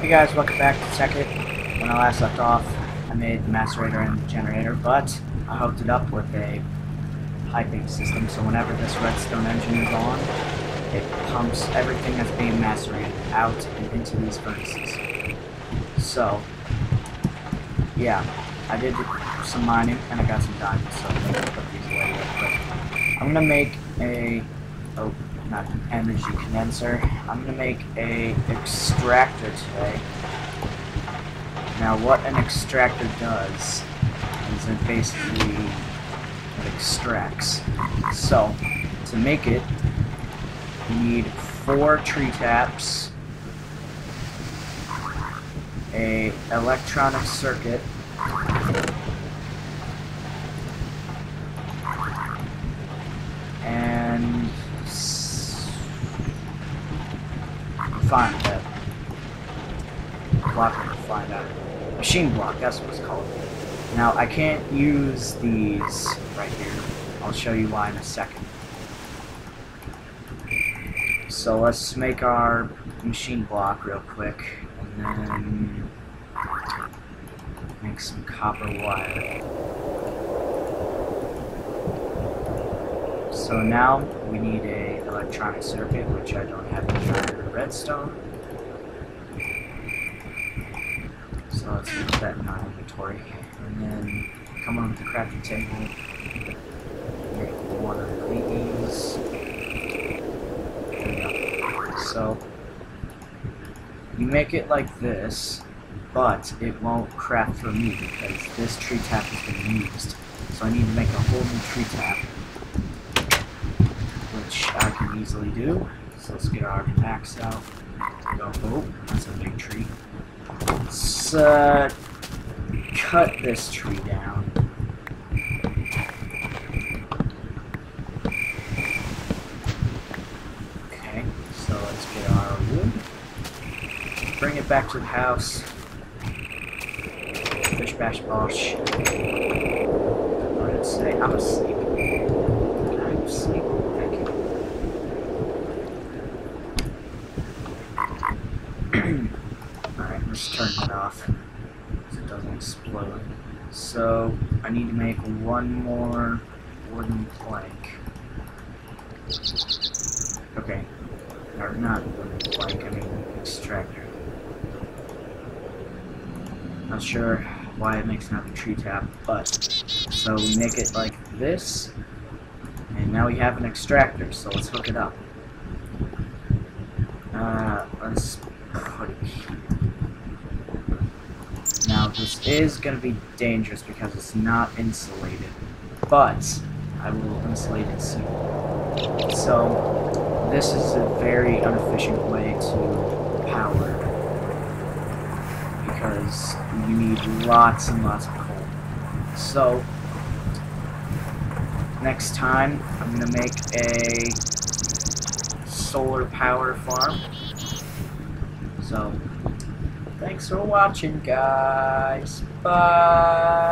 Hey guys, welcome back to Tekkit. When I last left off, I made the macerator and the generator, but I hooked it up with a piping system, so whenever this redstone engine is on, it pumps everything that's being macerated out and into these furnaces. So, yeah, I did some mining and I got some diamonds, so I'm gonna put these away real quick. I'm gonna make a, oh, energy condenser. I'm gonna make a extractor today. Now, what an extractor does is it basically extracts. So, to make it, you need four tree taps, a electronic circuit, and s- find that block to find out. Machine block, that's what it's called. Now I can't use these right here. I'll show you why in a second. So let's make our machine block real quick and then make some copper wire. So now we need a electronic circuit, which I don't have any giant redstone. So let's put that in our inventory. And then come on to the crafting table. Make one of these. So you make it like this, but it won't craft for me because this tree tap has been used. So I need to make a whole new tree tap easily do. So let's get our axe out. Go, oh, that's a big tree. Let's uh, cut this tree down. Okay, so let's get our wood. Bring it back to the house. Bish bash bosh. What did it say? I'm asleep. Thank you. Alright, let's turn it off so it doesn't explode. So, I need to make one more wooden plank. Okay. Or not wooden plank, I mean extractor. Not sure why it makes another tree tap, but so we make it like this, and now we have an extractor, so let's hook it up. Uh, let's. Now, this is going to be dangerous because it's not insulated, but I will insulate it soon. So, this is a very inefficient way to power because you need lots and lots of coal. So, next time, I'm going to make a solar power farm. So, thanks for watching, guys. Bye.